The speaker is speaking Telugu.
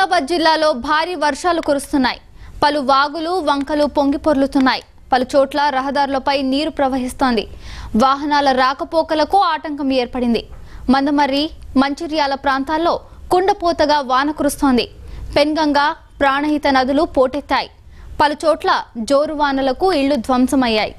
ఆదిలాబాద్ జిల్లాలో భారీ వర్షాలు కురుస్తున్నాయి. పలు వాగులు వంకలు పొంగి పొర్లుతున్నాయి. పలు చోట్ల రహదారులపై నీరు ప్రవహిస్తోంది. వాహనాల రాకపోకలకు ఆటంకం ఏర్పడింది. మందమర్రి మంచిర్యాల ప్రాంతాల్లో కుండపోతగా వాన కురుస్తోంది. పెన్గంగ ప్రాణహిత నదులు పోటెత్తాయి. పలు చోట్ల జోరు వానలకు ఇళ్ళు ధ్వంసమయ్యాయి.